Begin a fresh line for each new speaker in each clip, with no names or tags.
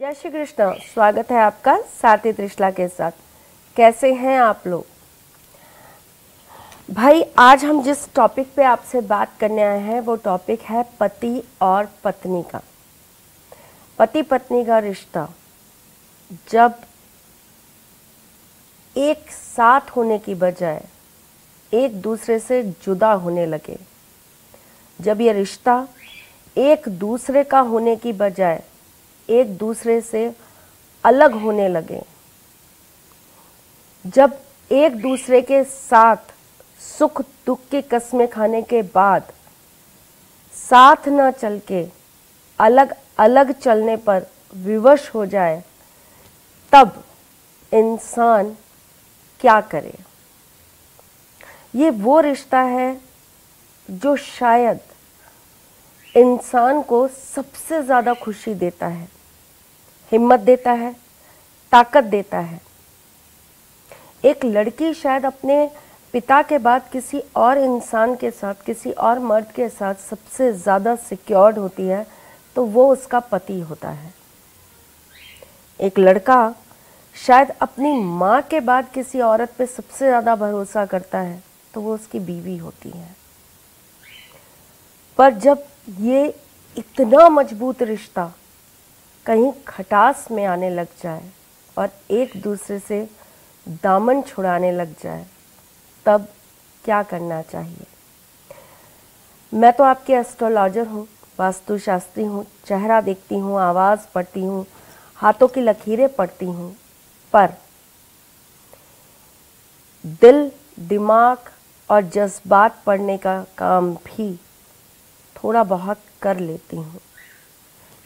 जय श्री कृष्ण, स्वागत है आपका साथी त्रिशला के साथ। कैसे हैं आप लोग? भाई, आज हम जिस टॉपिक पे आपसे बात करने आए हैं, वो टॉपिक है पति और पत्नी का। पति पत्नी का रिश्ता, जब एक साथ होने की बजाय एक दूसरे से जुदा होने लगे, जब ये रिश्ता एक दूसरे का होने की बजाय एक दूसरे से अलग होने लगे। जब एक दूसरे के साथ सुख दुख की कस्में खाने के बाद साथ न चल के अलग अलग चलने पर विवश हो जाए, तब इंसान क्या करे? ये वो रिश्ता है जो शायद इंसान को सबसे ज़्यादा खुशी देता है। हिम्मत देता है, ताकत देता है। एक लड़की शायद अपने पिता के बाद किसी और इंसान के साथ, किसी और मर्द के साथ सबसे ज़्यादा सिक्योर्ड होती है तो वो उसका पति होता है। एक लड़का शायद अपनी माँ के बाद किसी औरत पे सबसे ज़्यादा भरोसा करता है तो वो उसकी बीवी होती है। पर जब ये इतना मज़बूत रिश्ता कहीं खटास में आने लग जाए और एक दूसरे से दामन छुड़ाने लग जाए, तब क्या करना चाहिए? मैं तो आपके एस्ट्रोलॉजर हूँ, वास्तुशास्त्री हूँ, चेहरा देखती हूँ, आवाज़ पढ़ती हूँ, हाथों की लकीरें पढ़ती हूँ, पर दिल, दिमाग और जज्बात पढ़ने का काम भी थोड़ा बहुत कर लेती हूँ।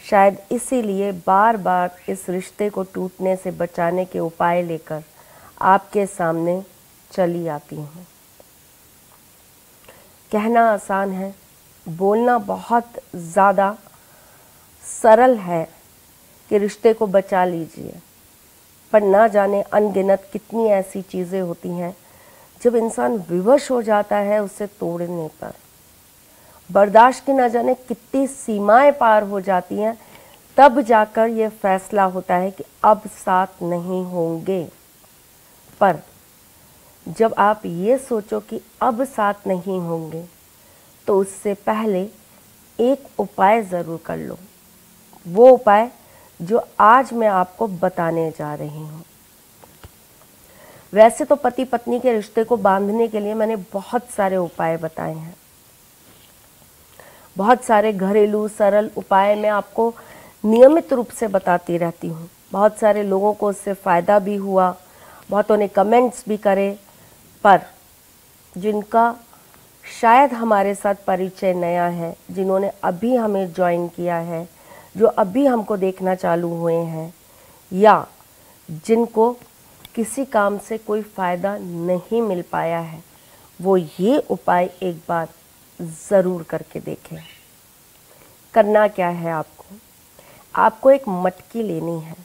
शायद इसीलिए बार बार इस रिश्ते को टूटने से बचाने के उपाय लेकर आपके सामने चली आती हूँ। कहना आसान है, बोलना बहुत ज़्यादा सरल है कि रिश्ते को बचा लीजिए, पर ना जाने अनगिनत कितनी ऐसी चीज़ें होती हैं जब इंसान विवश हो जाता है उसे तोड़ने पर। बर्दाश्त की ना जाने कितनी सीमाएँ पार हो जाती हैं, तब जाकर ये फैसला होता है कि अब साथ नहीं होंगे। पर जब आप ये सोचो कि अब साथ नहीं होंगे तो उससे पहले एक उपाय ज़रूर कर लो। वो उपाय जो आज मैं आपको बताने जा रही हूँ। वैसे तो पति पत्नी के रिश्ते को बांधने के लिए मैंने बहुत सारे उपाय बताए हैं। बहुत सारे घरेलू, सरल उपाय मैं आपको नियमित रूप से बताती रहती हूँ। बहुत सारे लोगों को उससे फ़ायदा भी हुआ, बहुतों ने कमेंट्स भी करे, पर जिनका शायद हमारे साथ परिचय नया है, जिन्होंने अभी हमें ज्वाइन किया है, जो अभी हमको देखना चालू हुए हैं, या जिनको किसी काम से कोई फ़ायदा नहीं मिल पाया है, वो ये उपाय एक बार ज़रूर करके देखें। करना क्या है आपको? आपको एक मटकी लेनी है।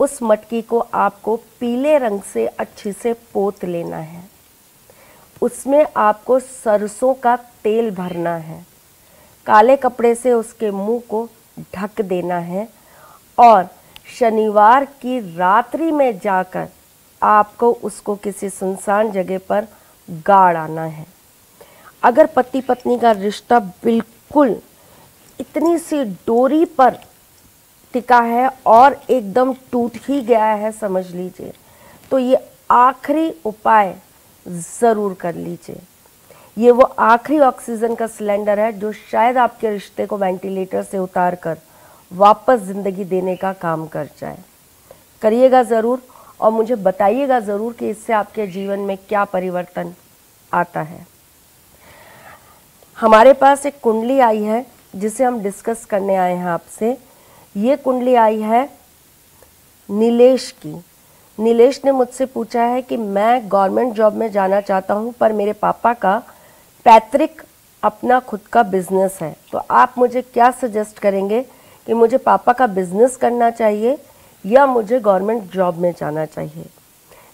उस मटकी को आपको पीले रंग से अच्छे से पोत लेना है। उसमें आपको सरसों का तेल भरना है। काले कपड़े से उसके मुँह को ढक देना है और शनिवार की रात्रि में जाकर आपको उसको किसी सुनसान जगह पर गाड़ आना है। अगर पति पत्नी का रिश्ता बिल्कुल इतनी सी डोरी पर टिका है और एकदम टूट ही गया है, समझ लीजिए तो ये आखिरी उपाय ज़रूर कर लीजिए। ये वो आखिरी ऑक्सीजन का सिलेंडर है जो शायद आपके रिश्ते को वेंटिलेटर से उतार कर वापस ज़िंदगी देने का काम कर जाए। करिएगा ज़रूर और मुझे बताइएगा ज़रूर कि इससे आपके जीवन में क्या परिवर्तन आता है। हमारे पास एक कुंडली आई है, जिसे हम डिस्कस करने आए हैं आपसे। ये कुंडली आई है नीलेश की। नीलेश ने मुझसे पूछा है कि मैं गवर्नमेंट जॉब में जाना चाहता हूँ, पर मेरे पापा का पैतृक अपना खुद का बिज़नेस है। तो आप मुझे क्या सजेस्ट करेंगे कि मुझे पापा का बिज़नेस करना चाहिए या मुझे गवर्नमेंट जॉब में जाना चाहिए?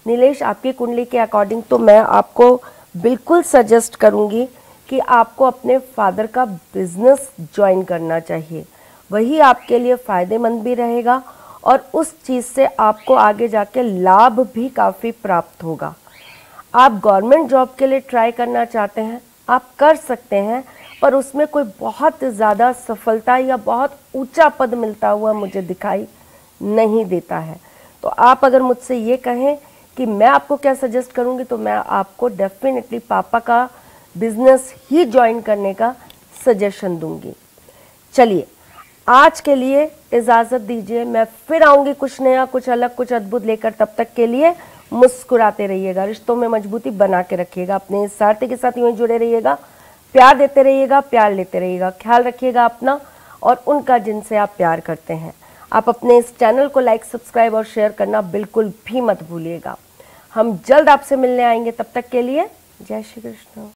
नीलेश, आपकी कुंडली के अकॉर्डिंग तो मैं आपको बिल्कुल सजेस्ट करूँगी कि आपको अपने फादर का बिज़नेस ज्वाइन करना चाहिए। वही आपके लिए फ़ायदेमंद भी रहेगा और उस चीज़ से आपको आगे जाके लाभ भी काफ़ी प्राप्त होगा। आप गवर्नमेंट जॉब के लिए ट्राई करना चाहते हैं, आप कर सकते हैं, पर उसमें कोई बहुत ज़्यादा सफलता या बहुत ऊँचा पद मिलता हुआ मुझे दिखाई नहीं देता है। तो आप अगर मुझसे ये कहें कि मैं आपको क्या सजेस्ट करूँगी तो मैं आपको डेफिनेटली पापा का बिज़नेस ही ज्वाइन करने का सजेशन दूँगी। चलिए, आज के लिए इजाज़त दीजिए, मैं फिर आऊँगी कुछ नया, कुछ अलग, कुछ अद्भुत लेकर तब तक के लिए मुस्कुराते रहिएगा, रिश्तों में मजबूती बना के रखिएगा, अपने सारथी के साथ यूँ जुड़े रहिएगा, प्यार देते रहिएगा, प्यार लेते रहिएगा, ख्याल रखिएगा अपना और उनका जिनसे आप प्यार करते हैं। आप अपने इस चैनल को लाइक सब्सक्राइब और शेयर करना बिल्कुल भी मत भूलिएगा। हम जल्द आपसे मिलने आएँगे तब तक के लिए, जय श्री कृष्ण।